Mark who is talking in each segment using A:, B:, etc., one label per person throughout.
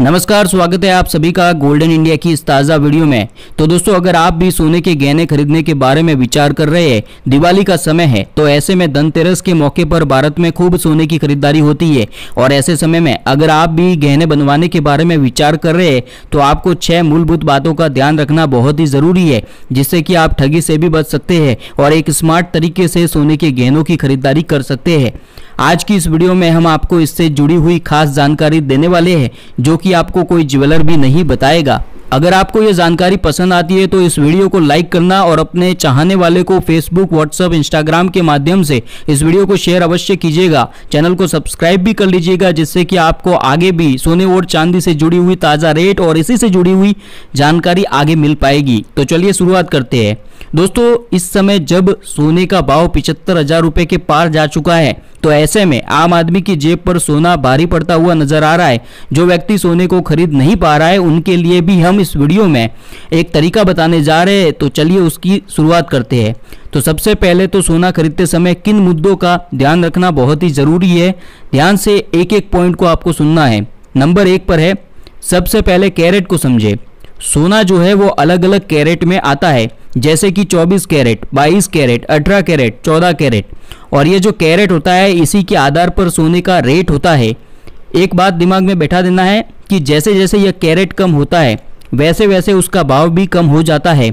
A: नमस्कार, स्वागत है आप सभी का गोल्डन इंडिया की इस ताज़ा वीडियो में। तो दोस्तों, अगर आप भी सोने के गहने खरीदने के बारे में विचार कर रहे हैं, दिवाली का समय है तो ऐसे में धनतेरस के मौके पर भारत में खूब सोने की खरीदारी होती है। और ऐसे समय में अगर आप भी गहने बनवाने के बारे में विचार कर रहे हैं तो आपको छह मूलभूत बातों का ध्यान रखना बहुत ही ज़रूरी है, जिससे कि आप ठगी से भी बच सकते हैं और एक स्मार्ट तरीके से सोने के गहनों की खरीदारी कर सकते हैं। आज की इस वीडियो में हम आपको इससे जुड़ी हुई खास जानकारी देने वाले हैं, जो कि आपको कोई ज्वेलर भी नहीं बताएगा। अगर आपको ये जानकारी पसंद आती है तो इस वीडियो को लाइक करना और अपने चाहने वाले को फेसबुक व्हाट्सएप इंस्टाग्राम के माध्यम से इस वीडियो को शेयर अवश्य कीजिएगा। चैनल को सब्सक्राइब भी कर लीजिएगा, जिससे कि आपको आगे भी सोने और चांदी से जुड़ी हुई ताज़ा रेट और इसी से जुड़ी हुई जानकारी आगे मिल पाएगी। तो चलिए शुरुआत करते हैं। दोस्तों, इस समय जब सोने का भाव पिछहत्तर हज़ार के पार जा चुका है तो ऐसे में आम आदमी की जेब पर सोना भारी पड़ता हुआ नज़र आ रहा है। जो व्यक्ति सोने को खरीद नहीं पा रहा है, उनके लिए भी हम इस वीडियो में एक तरीका बताने जा रहे हैं। तो चलिए उसकी शुरुआत करते हैं। तो सबसे पहले तो सोना खरीदते समय किन मुद्दों का ध्यान रखना बहुत ही ज़रूरी है। ध्यान से एक एक पॉइंट को आपको सुनना है। नंबर एक पर है, सबसे पहले कैरेट को समझे। सोना जो है वो अलग अलग कैरेट में आता है। जैसे कि 24 कैरेट 22 कैरेट 18 कैरेट 14 कैरेट। और ये जो कैरेट होता है, इसी के आधार पर सोने का रेट होता है। एक बात दिमाग में बैठा देना है कि जैसे जैसे यह कैरेट कम होता है वैसे वैसे उसका भाव भी कम हो जाता है।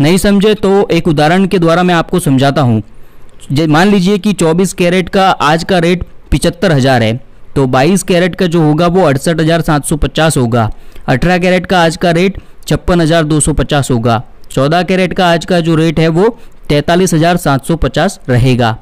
A: नहीं समझे तो एक उदाहरण के द्वारा मैं आपको समझाता हूँ। मान लीजिए कि 24 कैरेट का आज का रेट पिचहत्तर हज़ार है तो 22 कैरेट का जो होगा वो अड़सठ हज़ार सात सौ पचास होगा। 18 कैरेट का आज का रेट छप्पन हज़ार दो सौ पचास होगा। 14 कैरेट का आज का जो रेट है वो तैंतालीस हज़ार सात सौ पचास रहेगा।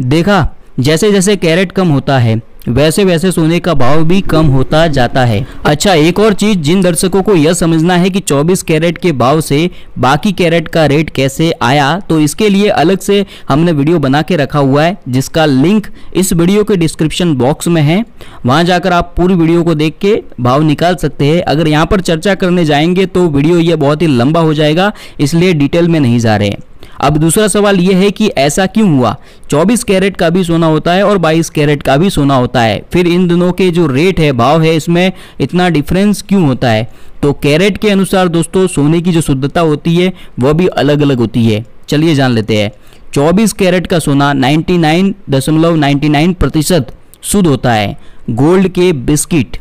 A: देखा जैसे जैसे कैरेट कम होता है वैसे वैसे सोने का भाव भी कम होता जाता है। अच्छा एक और चीज़ जिन दर्शकों को यह समझना है कि 24 कैरेट के भाव से बाकी कैरेट का रेट कैसे आया तो इसके लिए अलग से हमने वीडियो बना के रखा हुआ है, जिसका लिंक इस वीडियो के डिस्क्रिप्शन बॉक्स में है। वहाँ जाकर आप पूरी वीडियो को देख के भाव निकाल सकते हैं। अगर यहाँ पर चर्चा करने जाएँगे तो वीडियो ये बहुत ही लंबा हो जाएगा, इसलिए डिटेल में नहीं जा रहे हैं। अब दूसरा सवाल यह है कि ऐसा क्यों हुआ? 24 कैरेट का भी सोना होता है और 22 कैरेट का भी सोना होता है। फिर इन दोनों के जो रेट है, भाव है, इसमें इतना डिफरेंस क्यों होता है? तो कैरेट के अनुसार दोस्तों, सोने की जो शुद्धता होती है, वह भी अलग अलग होती है। चलिए जान लेते हैं। 24 कैरेट का सोना 99.99 प्रतिशत शुद्ध होता है। गोल्ड के बिस्किट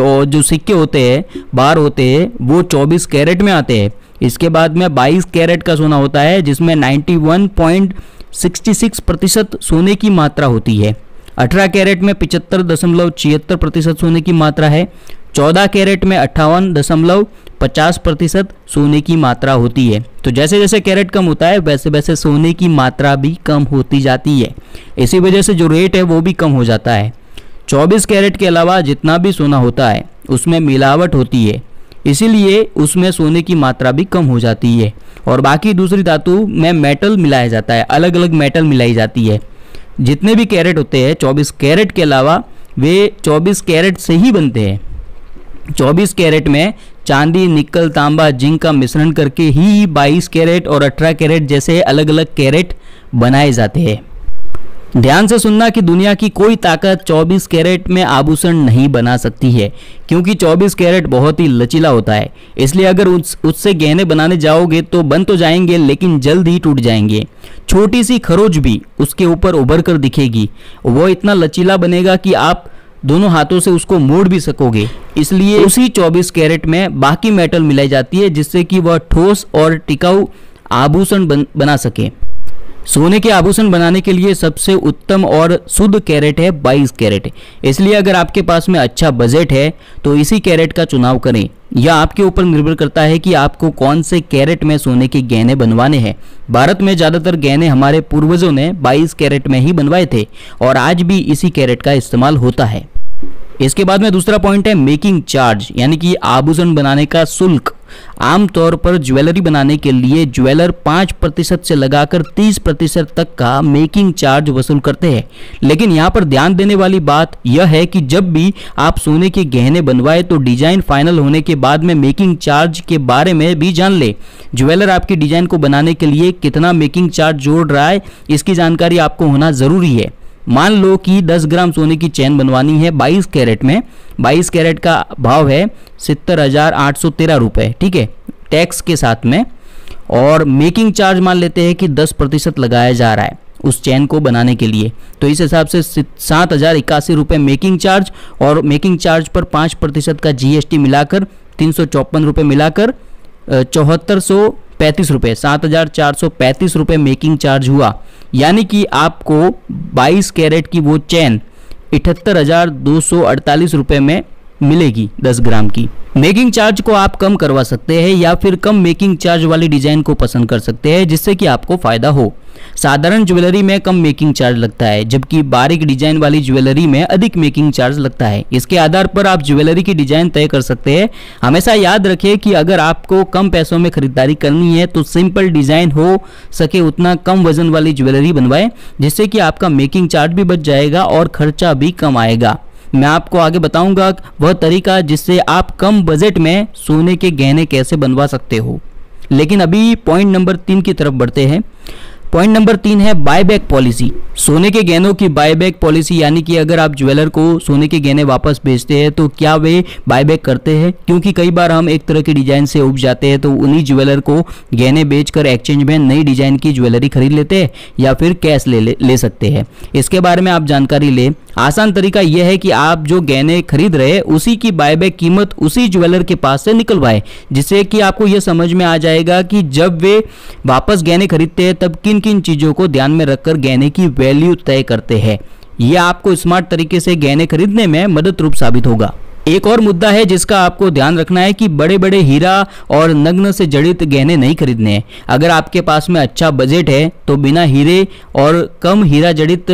A: और जो सिक्के होते हैं, बार होते हैं, वो 24 कैरेट में आते हैं। इसके बाद में 22 कैरेट का सोना होता है, जिसमें 91.66 प्रतिशत सोने की मात्रा होती है। 18 कैरेट में पिचहत्तर दशमलव छिहत्तर प्रतिशत सोने की मात्रा है। 14 कैरेट में अट्ठावन दशमलव पचास प्रतिशत सोने की मात्रा होती है। तो जैसे जैसे कैरेट कम होता है वैसे वैसे सोने की मात्रा भी कम होती जाती है। इसी वजह से जो रेट है, वो भी कम हो जाता है। 24 कैरेट के अलावा जितना भी सोना होता है, उसमें मिलावट होती है। इसीलिए उसमें सोने की मात्रा भी कम हो जाती है। और बाकी दूसरी धातु में मेटल मिलाया जाता है। अलग अलग मेटल मिलाई जाती है। जितने भी कैरेट होते हैं 24 कैरेट के अलावा वे 24 कैरेट से ही बनते हैं। 24 कैरेट में चांदी, निकल, तांबा, जिंक का मिश्रण करके ही 22 कैरेट और 18 कैरेट जैसे अलग अलग कैरेट बनाए जाते हैं। ध्यान से सुनना कि दुनिया की कोई ताकत 24 कैरेट में आभूषण नहीं बना सकती है क्योंकि 24 कैरेट बहुत ही लचीला होता है। इसलिए अगर उस उससे गहने बनाने जाओगे तो बन तो जाएँगे लेकिन जल्द ही टूट जाएँगे। छोटी सी खरोज भी उसके ऊपर उभर कर दिखेगी। वो इतना लचीला बनेगा कि आप दोनों हाथों से उसको मोड़ भी सकोगे। इसलिए उसी 24 कैरेट में बाकी मेटल मिलाई जाती है जिससे कि वह ठोस और टिकाऊ आभूषण बन, बना सके। सोने के आभूषण बनाने के लिए सबसे उत्तम और शुद्ध कैरेट है 22 कैरेट। इसलिए अगर आपके पास में अच्छा बजट है तो इसी कैरेट का चुनाव करें। यह आपके ऊपर निर्भर करता है कि आपको कौन से कैरेट में सोने के गहने बनवाने हैं। भारत में ज़्यादातर गहने हमारे पूर्वजों ने 22 कैरेट में ही बनवाए थे, और आज भी इसी कैरेट का इस्तेमाल होता है। इसके बाद में दूसरा पॉइंट है मेकिंग चार्ज यानी कि आभूषण बनाने का शुल्क। आमतौर पर ज्वेलरी बनाने के लिए ज्वेलर पाँच प्रतिशत से लगाकर तीस प्रतिशत तक का मेकिंग चार्ज वसूल करते हैं। लेकिन यहाँ पर ध्यान देने वाली बात यह है कि जब भी आप सोने के गहने बनवाए तो डिज़ाइन फाइनल होने के बाद में मेकिंग चार्ज के बारे में भी जान ले। ज्वेलर आपकी डिज़ाइन को बनाने के लिए कितना मेकिंग चार्ज जोड़ रहा है, इसकी जानकारी आपको होना ज़रूरी है। मान लो कि 10 ग्राम सोने की चैन बनवानी है 22 कैरेट में 22 कैरेट का भाव है सत्तर हज़ार आठ सौ तेरह रुपये ठीक है? टैक्स के साथ में। और मेकिंग चार्ज मान लेते हैं कि 10 प्रतिशत लगाया जा रहा है उस चैन को बनाने के लिए। तो इस हिसाब से सात हज़ार इक्यासी रुपये मेकिंग चार्ज और मेकिंग चार्ज पर पाँच प्रतिशत का जीएसटी मिलाकर तीन सौ चौपन रुपये मिलाकर चौहत्तर सौ पैंतीस रुपये सात हज़ार चार सौ पैंतीस रुपये मेकिंग चार्ज हुआ। यानी कि आपको बाईस कैरेट की वो चैन इठहत्तर हज़ार दो सौ अड़तालीस रुपये में मिलेगी 10 ग्राम की। मेकिंग चार्ज को आप कम करवा सकते हैं या फिर कम मेकिंग चार्ज वाली डिज़ाइन को पसंद कर सकते हैं, जिससे कि आपको फ़ायदा हो। साधारण ज्वेलरी में कम मेकिंग चार्ज लगता है, जबकि बारीक डिज़ाइन वाली ज्वेलरी में अधिक मेकिंग चार्ज लगता है। इसके आधार पर आप ज्वेलरी की डिज़ाइन तय कर सकते हैं। हमेशा याद रखें कि अगर आपको कम पैसों में खरीदारी करनी है तो सिंपल डिज़ाइन हो सके उतना कम वज़न वाली ज्वेलरी बनवाएँ, जिससे कि आपका मेकिंग चार्ज भी बच जाएगा और खर्चा भी कम आएगा। मैं आपको आगे बताऊँगा वह तरीका जिससे आप कम बजट में सोने के गहने कैसे बनवा सकते हो। लेकिन अभी पॉइंट नंबर तीन की तरफ़ बढ़ते हैं। पॉइंट नंबर तीन है बायबैक पॉलिसी सोने के गहनों की बायबैक पॉलिसी यानी कि अगर आप ज्वेलर को सोने के गहने वापस बेचते हैं तो क्या वे बायबैक करते हैं? क्योंकि कई बार हम एक तरह के डिज़ाइन से उब जाते हैं तो उन्हीं ज्वेलर को गहने बेचकर एक्सचेंज में नई डिज़ाइन की ज्वेलरी खरीद लेते हैं या फिर कैश ले ले, ले सकते हैं। इसके बारे में आप जानकारी ले। आसान तरीका यह है कि आप जो गहने खरीद रहे उसी की बायबैक कीमत उसी ज्वेलर के पास से निकलवाए, जिससे कि आपको यह समझ में आ जाएगा कि जब वे वापस गहने खरीदते हैं, तब किन किन चीज़ों को ध्यान में रखकर गहने की वैल्यू तय करते हैं। यह आपको स्मार्ट तरीके से गहने खरीदने में मदद रूप साबित होगा। एक और मुद्दा है जिसका आपको ध्यान रखना है कि बड़े बड़े हीरा और नग्न से जड़ित गहने नहीं खरीदने। हैं अगर आपके पास में अच्छा बजट है तो बिना हीरे और कम हीरा जड़ित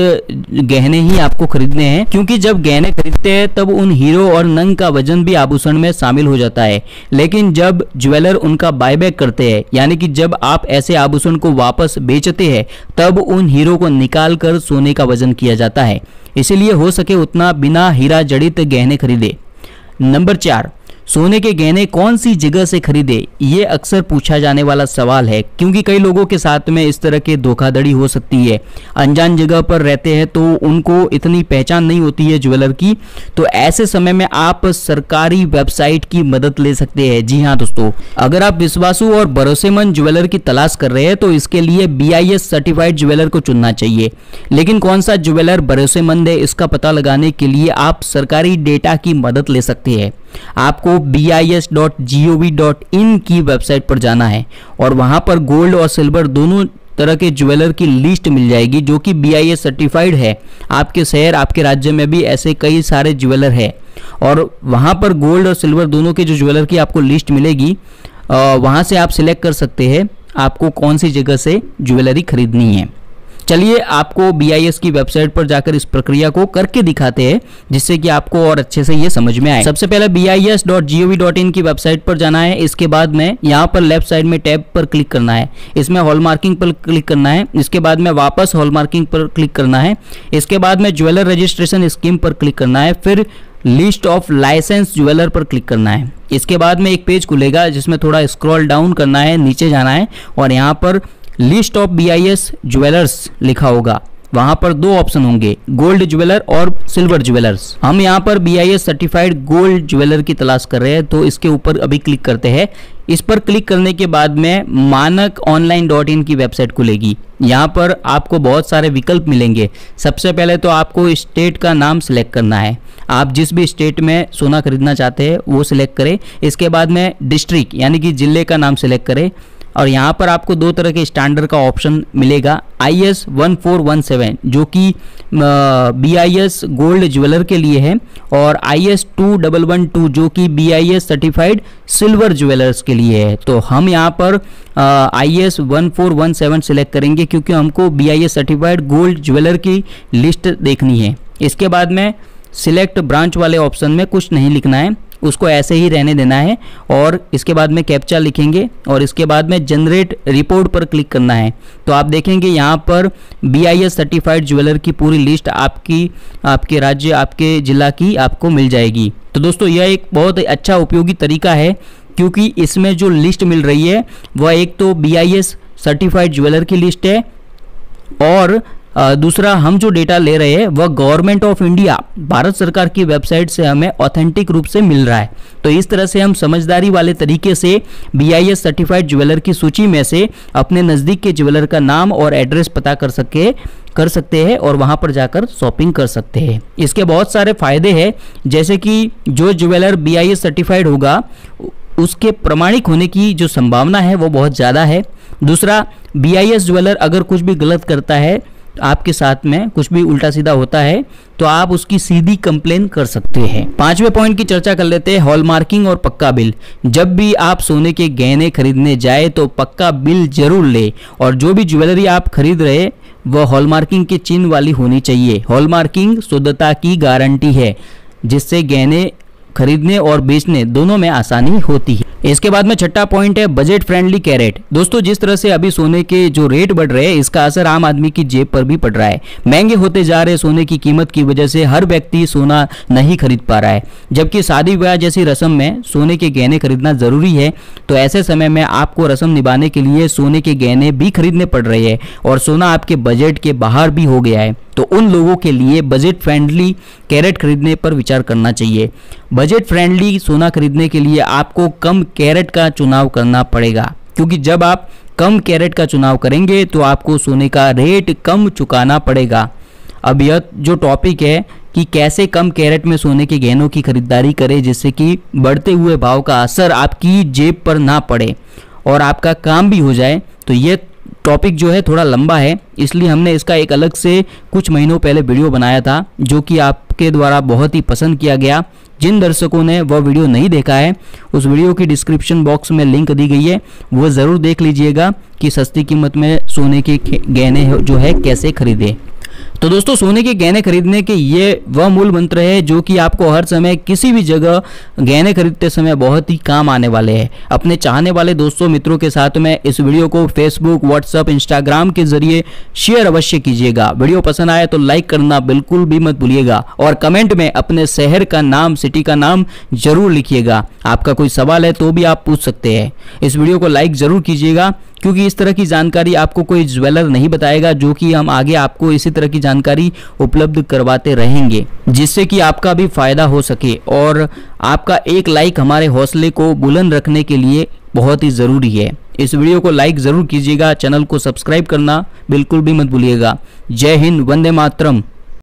A: गहने ही आपको खरीदने हैं। क्योंकि जब गहने खरीदते हैं, तब उन हीरो और नंग का वज़न भी आभूषण में शामिल हो जाता है। लेकिन जब ज्वेलर उनका बायबैक करते हैं, यानी कि जब आप ऐसे आभूषण को वापस बेचते हैं, तब उन हीरो को निकाल कर सोने का वज़न किया जाता है। इसीलिए हो सके उतना बिना हीरा जड़ित गहने खरीदे। नंबर चार सोने के गहने कौन सी जगह से खरीदे? ये अक्सर पूछा जाने वाला सवाल है, क्योंकि कई लोगों के साथ में इस तरह के धोखाधड़ी हो सकती है। अनजान जगह पर रहते हैं तो उनको इतनी पहचान नहीं होती है ज्वेलर की। तो ऐसे समय में आप सरकारी वेबसाइट की मदद ले सकते हैं। जी हाँ दोस्तों, अगर आप विश्वासु और भरोसेमंद ज्वेलर की तलाश कर रहे हैं तो इसके लिए बीआईएस सर्टिफाइड ज्वेलर को चुनना चाहिए। लेकिन कौन सा ज्वेलर भरोसेमंद है, इसका पता लगाने के लिए आप सरकारी डेटा की मदद ले सकते हैं। आपको B I S dot G O V dot in की वेबसाइट पर जाना है और वहाँ पर गोल्ड और सिल्वर दोनों तरह के ज्वेलर की लिस्ट मिल जाएगी जो कि बी आई एस सर्टिफाइड है। आपके शहर, आपके राज्य में भी ऐसे कई सारे ज्वेलर है। और वहाँ पर गोल्ड और सिल्वर दोनों के जो ज्वेलर की आपको लिस्ट मिलेगी वहाँ से आप सिलेक्ट कर सकते हैं। आपको कौन सी जगह से ज्वेलरी खरीदनी है? चलिए आपको BIS की वेबसाइट पर जाकर इस प्रक्रिया को करके दिखाते हैं, जिससे कि आपको और अच्छे से ये समझ में आए। सबसे पहले बी की वेबसाइट पर जाना है। इसके बाद में यहाँ पर लेफ़्ट साइड में टैब पर क्लिक करना है। इसमें हॉल मार्किंग पर क्लिक करना है। इसके बाद में वापस हॉल मार्किंग पर क्लिक करना है। इसके बाद में ज्वेलर रजिस्ट्रेशन स्कीम पर क्लिक करना है। फिर लिस्ट ऑफ़ लाइसेंस ज्वेलर पर क्लिक करना है। इसके बाद में एक पेज खुलेगा, जिसमें थोड़ा स्क्रॉल डाउन करना है, नीचे जाना है और यहाँ पर list of B I S jewellers लिखा होगा। वहाँ पर दो ऑप्शन होंगे, गोल्ड ज्वेलर और सिल्वर ज्वेलर्स। हम यहाँ पर B I S certified gold jeweller की तलाश कर रहे हैं तो इसके ऊपर अभी क्लिक करते हैं। इस पर क्लिक करने के बाद में मानक ऑनलाइन डॉट इन की वेबसाइट खुलेगी। यहाँ पर आपको बहुत सारे विकल्प मिलेंगे। सबसे पहले तो आपको स्टेट का नाम सिलेक्ट करना है। आप जिस भी स्टेट में सोना खरीदना चाहते हैं, वो सिलेक्ट करें। इसके बाद में डिस्ट्रिक्ट यानी कि ज़िले का नाम सिलेक्ट करें। और यहाँ पर आपको दो तरह के स्टैंडर्ड का ऑप्शन मिलेगा I S one four one seven जो कि B I S gold jeweller के लिए है, और I S two double one two जो कि B I S certified silver jewellers के लिए है। तो हम यहाँ पर I S one four one seven select करेंगे, क्योंकि हमको B I S certified gold jeweller की लिस्ट देखनी है। इसके बाद में सिलेक्ट ब्रांच वाले ऑप्शन में कुछ नहीं लिखना है। उसको ऐसे ही रहने देना है और इसके बाद में कैप्चा लिखेंगे और इसके बाद में जनरेट रिपोर्ट पर क्लिक करना है। तो आप देखेंगे यहाँ पर B I S certified jeweller की पूरी लिस्ट आपकी, आपके राज्य, आपके ज़िला की आपको मिल जाएगी। तो दोस्तों, यह एक बहुत अच्छा उपयोगी तरीका है क्योंकि इसमें जो लिस्ट मिल रही है, वह एक तो B I S certified jeweller की लिस्ट है और दूसरा, हम जो डेटा ले रहे हैं, वह गवर्नमेंट ऑफ़ इंडिया भारत सरकार की वेबसाइट से हमें ऑथेंटिक रूप से मिल रहा है। तो इस तरह से हम समझदारी वाले तरीके से B I S certified jeweller की सूची में से अपने नज़दीक के ज्वेलर का नाम और एड्रेस पता कर सके, कर सकते हैं और वहाँ पर जाकर शॉपिंग कर सकते हैं। इसके बहुत सारे फ़ायदे हैं, जैसे कि जो jeweller B I S certified होगा, उसके प्रमाणिक होने की जो संभावना है, वो बहुत ज़्यादा है। दूसरा बी आई एस ज्वेलर अगर कुछ भी गलत करता है आपके साथ में कुछ भी उल्टा सीधा होता है तो आप उसकी सीधी कंप्लेन कर सकते हैं। पाँचवें पॉइंट की चर्चा कर लेते हैं हॉलमार्किंग और पक्का बिल जब भी आप सोने के गहने खरीदने जाए तो पक्का बिल ज़रूर ले, और जो भी ज्वेलरी आप खरीद रहे, वह हॉलमार्किंग के चिन्ह वाली होनी चाहिए। हॉलमार्किंग शुद्धता की गारंटी है, जिससे गहने खरीदने और बेचने दोनों में आसानी होती है। इसके बाद में छठा पॉइंट है बजट फ्रेंडली कैरेट दोस्तों, जिस तरह से अभी सोने के जो रेट बढ़ रहे हैं, इसका असर आम आदमी की जेब पर भी पड़ रहा है। महँगे होते जा रहे सोने की कीमत की वजह से हर व्यक्ति सोना नहीं खरीद पा रहा है। जबकि शादी ब्याह जैसी रस्म में सोने के गहने खरीदना ज़रूरी है तो ऐसे समय में आपको रस्म निभाने के लिए सोने के गहने भी खरीदने पड़ रहे हैं और सोना आपके बजट के बाहर भी हो गया है। तो उन लोगों के लिए बजट फ्रेंडली कैरेट खरीदने पर विचार करना चाहिए। बजट फ्रेंडली सोना खरीदने के लिए आपको कम कैरेट का चुनाव करना पड़ेगा। क्योंकि जब आप कम कैरेट का चुनाव करेंगे तो आपको सोने का रेट कम चुकाना पड़ेगा। अब यह जो टॉपिक है कि कैसे कम कैरेट में सोने के गहनों की खरीदारी करें, जिससे कि बढ़ते हुए भाव का असर आपकी जेब पर ना पड़े और आपका काम भी हो जाए तो ये टॉपिक जो है थोड़ा लंबा है, इसलिए हमने इसका एक अलग से कुछ महीनों पहले वीडियो बनाया था, जो कि आपके द्वारा बहुत ही पसंद किया गया। जिन दर्शकों ने वह वीडियो नहीं देखा है, उस वीडियो की डिस्क्रिप्शन बॉक्स में लिंक दी गई है। वह ज़रूर देख लीजिएगा कि सस्ती कीमत में सोने के गहने जो है, कैसे खरीदे। तो दोस्तों, सोने के गहने खरीदने के ये वह मूल मंत्र है जो कि आपको हर समय किसी भी जगह गहने खरीदते समय बहुत ही काम आने वाले हैं। अपने चाहने वाले दोस्तों, मित्रों के साथ में इस वीडियो को फेसबुक व्हाट्सअप इंस्टाग्राम के ज़रिए शेयर अवश्य कीजिएगा। वीडियो पसंद आए तो लाइक करना बिल्कुल भी मत भूलिएगा और कमेंट में अपने शहर का नाम सिटी का नाम ज़रूर लिखिएगा। आपका कोई सवाल है तो भी आप पूछ सकते हैं। इस वीडियो को लाइक ज़रूर कीजिएगा। क्योंकि इस तरह की जानकारी आपको कोई ज्वेलर नहीं बताएगा, जो कि हम आगे आपको इसी तरह की जानकारी उपलब्ध करवाते रहेंगे, जिससे कि आपका भी फ़ायदा हो सके और आपका एक लाइक हमारे हौसले को बुलंद रखने के लिए बहुत ही ज़रूरी है। इस वीडियो को लाइक ज़रूर कीजिएगा, चैनल को सब्सक्राइब करना बिल्कुल भी मत भूलिएगा। जय हिंद, वंदे मातरम।